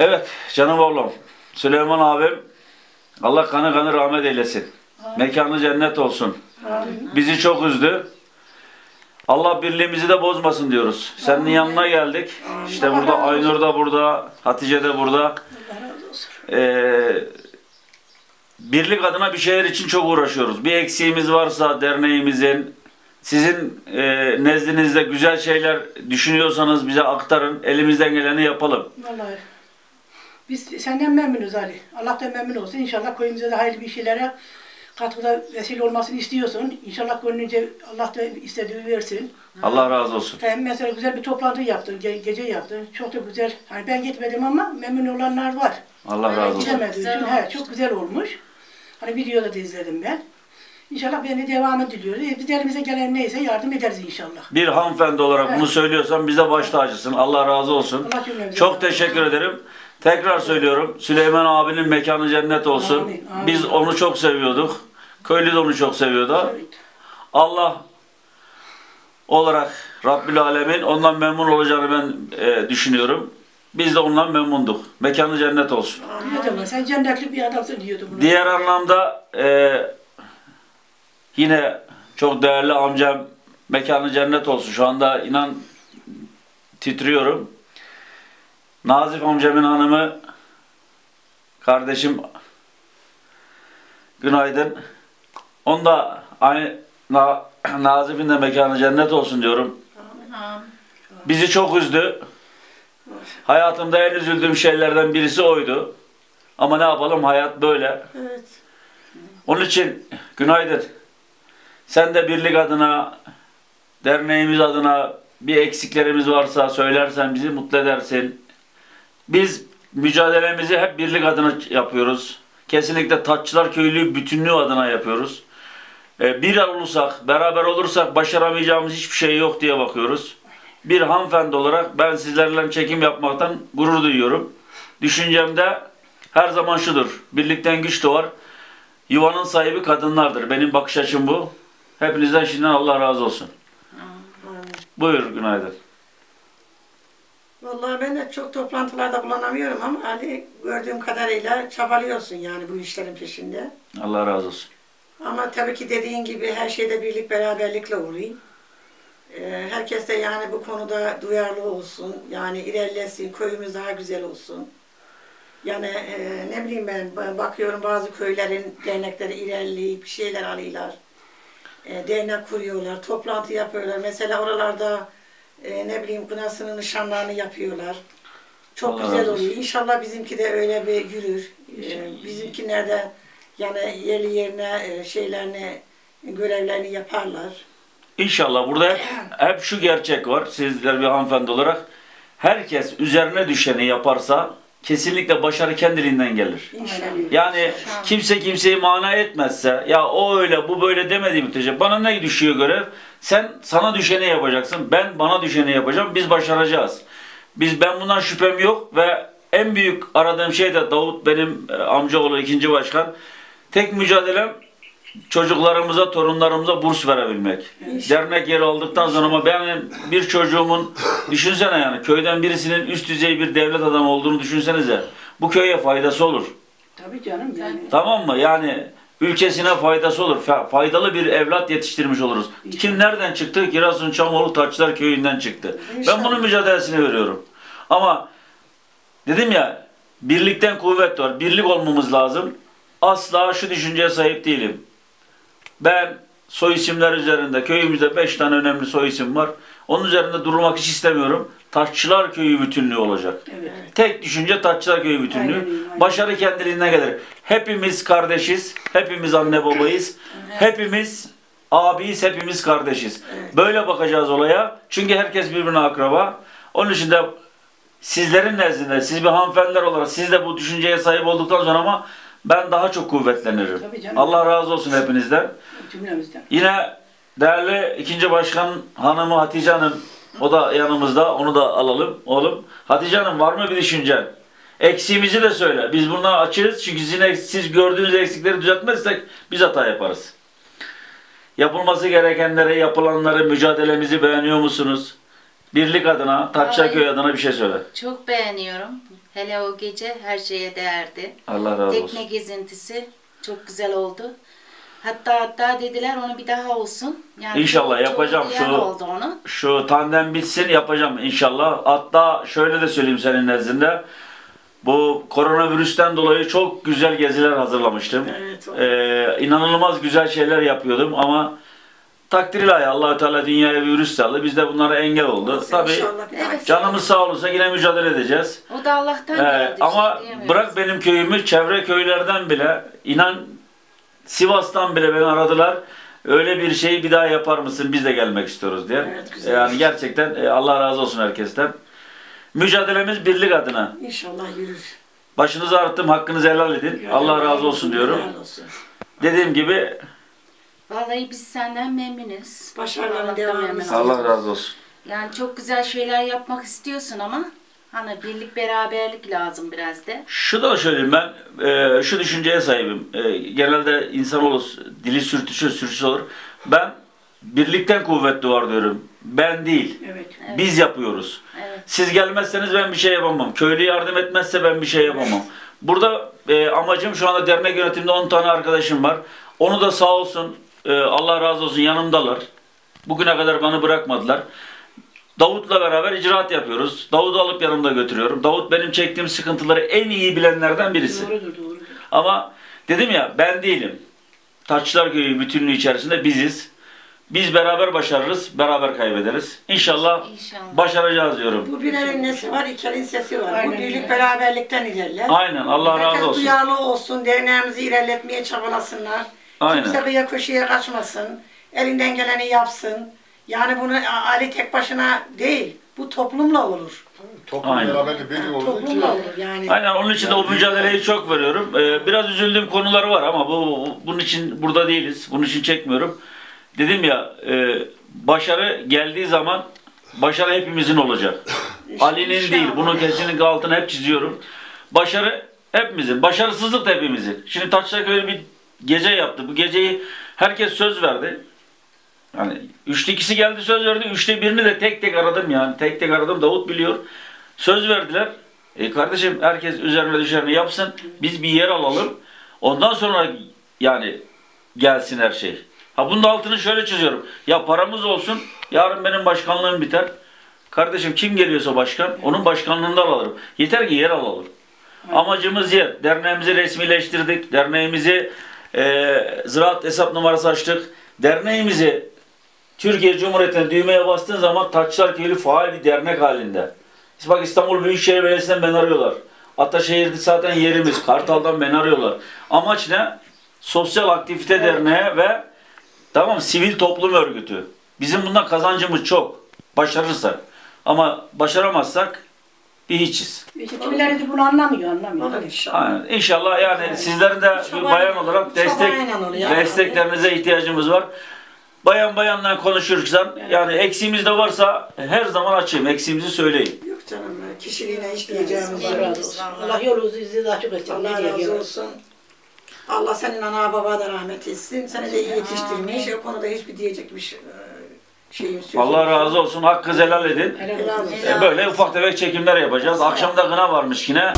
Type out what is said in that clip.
Evet canım oğlum. Süleyman abim Allah kanı kanı rahmet eylesin. Mekanı cennet olsun. Bizi çok üzdü. Allah birliğimizi de bozmasın diyoruz. Senin yanına geldik. İşte burada Aynur da burada, Hatice de burada. Ee, birlik adına bir şeyler için çok uğraşıyoruz. Bir eksiğimiz varsa derneğimizin, sizin e, nezdinizde güzel şeyler düşünüyorsanız bize aktarın. Elimizden geleni yapalım. Vallahi. Biz senden memnunuz Ali. Allah da memnun olsun. İnşallah köyümüze de hayırlı bir şeylere katkıda vesile olmasını istiyorsun. İnşallah gönlünce Allah da istediğini versin. Allah razı olsun. Hem mesela güzel bir toplantı yaptın, ge- gece yaptın. Çok da güzel. Hani ben gitmedim ama memnun olanlar var. Allah razı olsun. Gidemediği için he, çok güzel olmuş. Hani videoda da izledim ben. İnşallah ben de devamı diliyoruz. E, Biz elimize gelen neyse yardım ederiz inşallah. Bir hanımefendi olarak bunu Evet. söylüyorsan bize baş tacısın. Allah razı olsun. Allah Çok teşekkür ederim. Tekrar söylüyorum. Süleyman abinin mekanı cennet olsun. Amin, amin. Biz onu çok seviyorduk. Köylü de onu çok seviyordu. Evet. Allah olarak Rabbül Alemin ondan memnun olacağını ben e, düşünüyorum. Biz de ondan memnunduk. Mekanı cennet olsun. Ben, sen cennetlik bir adamsın diyordum bunu. Diğer anlamda e, yine çok değerli amcam mekanı cennet olsun. Şu anda inan titriyorum. Nazif amcamın hanımı kardeşim günaydın. Onda aynı Na, Nazif'in de mekanı cennet olsun diyorum. Bizi çok üzdü. Hayatımda en üzüldüğüm şeylerden birisi oydu. Ama ne yapalım hayat böyle. Evet. Onun için günaydın. Sen de birlik adına, derneğimiz adına bir eksiklerimiz varsa söylersen bizi mutlu edersin. Biz mücadelemizi hep birlik adına yapıyoruz. Kesinlikle Taççılar Köylü bütünlüğü adına yapıyoruz. Ee, Bir olursak, beraber olursak başaramayacağımız hiçbir şey yok diye bakıyoruz. Bir hanımefendi olarak ben sizlerle çekim yapmaktan gurur duyuyorum. Düşüncemde her zaman şudur. Birlikten güç doğar. Yuvanın sahibi kadınlardır. Benim bakış açım bu. Hepinizden şimdiden Allah razı olsun. Buyur günaydın. Vallahi ben de çok toplantılarda bulunamıyorum ama Ali gördüğüm kadarıyla çabalıyorsun yani bu işlerin peşinde. Allah razı olsun. Ama tabii ki dediğin gibi her şeyde birlik beraberlikle oluyor. Ee, herkes de yani bu konuda duyarlı olsun. Yani ilerlesin, köyümüz daha güzel olsun. Yani e, ne bileyim ben ben bakıyorum bazı köylerin dernekleri ilerleyip bir şeyler alıyorlar. E, dernek kuruyorlar, toplantı yapıyorlar. Mesela oralarda e, ne bileyim kınasını, nişanlarını yapıyorlar. Çok Allah güzel razı olsun. oluyor. İnşallah bizimki de öyle bir yürür. E, bizimkiler de yani yerli yerine e, şeylerini, görevlerini yaparlar. İnşallah burada hep, hep şu gerçek var. Sizler bir hanımefendi olarak herkes üzerine düşeni yaparsa kesinlikle başarı kendiliğinden gelir. İnşallah. Yani kimse kimseyi mana etmezse ya o öyle bu böyle demediği müddetçe bana ne düşüyor görev? Sen sana düşeni yapacaksın. Ben bana düşeni yapacağım. Biz başaracağız. Biz ben bundan şüphem yok ve en büyük aradığım şey de Davut benim e, amcaoğlu ikinci başkan. Tek mücadelem çocuklarımıza, torunlarımıza burs verebilmek. Dernek yeri aldıktan sonra ama benim bir çocuğumun düşünsene yani köyden birisinin üst düzey bir devlet adamı olduğunu düşünsenize. Bu köye faydası olur. Tabii canım yani. Tamam mı? Yani ülkesine faydası olur. Fa- faydalı bir evlat yetiştirmiş oluruz. Kim nereden çıktı? Giresun Çamoğlu Taçlar Köyü'nden çıktı. Ben İnşallah. bunun mücadelesini veriyorum. Ama dedim ya birlikten kuvvet var. Birlik olmamız lazım. Asla şu düşünceye sahip değilim. Ben soy isimler üzerinde köyümüzde 5 tane önemli soy isim var. Onun üzerinde durmak hiç istemiyorum. Taşçılar Köyü bütünlüğü olacak. Evet. Tek düşünce Taççılar Köyü bütünlüğü. Aynen aynen. Başarı kendiliğinden gelir. Hepimiz kardeşiz. Hepimiz anne babayız. Hepimiz abiyiz. Hepimiz kardeşiz. Böyle bakacağız olaya. Çünkü herkes birbirine akraba. Onun için de sizlerin nezdinde, siz bir hanımefendiler olarak siz de bu düşünceye sahip olduktan sonra ama ben daha çok kuvvetlenirim. Allah razı olsun hepinizden. Cümlemizden. Yine değerli ikinci başkan hanımı Hatice Hanım o da yanımızda onu da alalım oğlum. Hatice Hanım var mı bir düşüncen? Eksiğimizi de söyle. Biz bundan açığız çünkü sizin siz gördüğünüz eksikleri düzeltmezsek biz hata yaparız. Yapılması gerekenleri, yapılanları, mücadelemizi beğeniyor musunuz? birlik adına, Tatçaköy adına bir şey söyle. Çok beğeniyorum. Hele o gece her şeye değerdi. Allah razı Tekne olsun. gezintisi çok güzel oldu. Hatta hatta dediler onu bir daha olsun. Yani İnşallah çok yapacağım. diyen Şu- oldu onu. Şu tandem bitsin yapacağım inşallah. Hatta şöyle de söyleyeyim senin nezdinde. Bu koronavirüsten dolayı çok güzel geziler hazırlamıştım. Evet, o- Ee, inanılmaz güzel şeyler yapıyordum ama takdir ilahi allah Teala dünyaya bir virüs saldı. Biz de bunlara engel oldu. Tabii İnşallah Evet. canımız sağ olursa yine mücadele edeceğiz. O da Allah'tan Ee, geldi. bir ama bırak benim köyümü, çevre köylerden bile, inan Sivas'tan bile beni aradılar. Öyle bir şeyi bir daha yapar mısın? Biz de gelmek istiyoruz diye. Evet, güzel. Yani gerçekten e, Allah razı olsun herkesten. Mücadelemiz birlik adına. İnşallah yürür. Başınızı ağrıttım, hakkınızı helal edin. Allah razı olsun diyorum. Helal olsun. Dediğim gibi Vallahi biz senden memnunuz. Başarıların Allah'tan devamını memnunuz. Allah razı olsun. Yani çok güzel şeyler yapmak istiyorsun ama hani birlik beraberlik lazım biraz da. Şu da söyleyeyim ben, e, şu düşünceye sahibim. E, genelde insanoğlu dili sürtüşür, sürtüşür olur. Ben birlikten kuvvetli var diyorum. Ben değil. Evet. Biz yapıyoruz. Evet. Siz gelmezseniz ben bir şey yapamam. Köylü yardım etmezse ben bir şey yapamam. Burada e, amacım şu anda dernek yönetiminde 10 tane arkadaşım var. Onu da sağ olsun, e, Allah razı olsun yanımdalar. Bugüne kadar bana bırakmadılar. Davut'la beraber icraat yapıyoruz. Davut'u alıp yanımda götürüyorum. Davut benim çektiğim sıkıntıları en iyi bilenlerden birisi. Doğrudur doğrudur. Ama dedim ya ben değilim. Taçlar Köyü bütünlüğü içerisinde biziz. Biz beraber başarırız, beraber kaybederiz. İnşallah İnşallah. başaracağız diyorum. Bu bir elin nesi var, iki elin sesi var. Aynen Bu birlik beraberlikten ilerler. Aynen Allah razı Herkes olsun. duyarlı olsun, derneğimizi ilerletmeye çabalasınlar. Aynen. Kimse kıya köşeye kaçmasın. Elinden geleni yapsın. Yani bunu Ali tek başına değil, bu toplumla olur. Toplum Aynen. olduğu için Toplumla olur yani. Aynen onun için de o mücadeleyi çok veriyorum. Ee, biraz üzüldüğüm konuları var ama bu bunun için burada değiliz. Bunun için çekmiyorum. Dedim ya e, başarı geldiği zaman başarı hepimizin olacak. Ali'nin değil. Bunun kesinlikle altını hep çiziyorum. Başarı hepimizin. Başarısızlık da hepimizin. Şimdi Taşlıköy'de bir gece yaptı. Bu geceyi herkes söz verdi. Yani üçte ikisi geldi söz verdi. Üçte birini de tek tek aradım yani. Tek tek aradım. Davut biliyor. Söz verdiler. E kardeşim herkes üzerine düşeni yapsın. Biz bir yer alalım. Ondan sonra yani gelsin her şey. Ha bunun altını şöyle çiziyorum. Ya paramız olsun. Yarın benim başkanlığım biter. Kardeşim kim geliyorsa başkan onun başkanlığında alalım. Yeter ki yer alalım. Amacımız yer. Derneğimizi resmileştirdik. Derneğimizi e, ziraat hesap numarası açtık. Derneğimizi Türkiye Cumhuriyeti'ne düğmeye bastığın zaman Taçlar Köyü faal bir dernek halinde. Bak İstanbul Büyükşehir Belediyesi'nden beni arıyorlar. Ataşehir'de zaten yerimiz. Kartal'dan beni arıyorlar. Amaç ne? Sosyal Aktivite Derneği ve tamam sivil toplum örgütü. Bizim bundan kazancımız çok. Başarırsak. Ama başaramazsak bir hiçiz. İşte kimileri de bunu anlamıyor, anlamıyor. Olur inşallah. Aynen. İnşallah yani sizlerin de bir bayan olarak destek desteklerinize ihtiyacımız var. Bayan bayanla konuşursan yani eksiğimiz de varsa her zaman açayım. Eksiğimizi söyleyin. Yok canım, kişiliğine hiç diyeceğimiz yok. olsun. Allah yolunuzu izni açık etsin. Allah razı olsun. Allah senin ana baba da rahmet etsin. Seni de iyi yetiştirmiş. O konuda hiçbir diyecek bir şey, şeyim sözüm Allah yok. razı olsun. Hakkı helal edin. Helal olsun. E, böyle ufak tefek çekimler yapacağız. Akşam da kına varmış yine.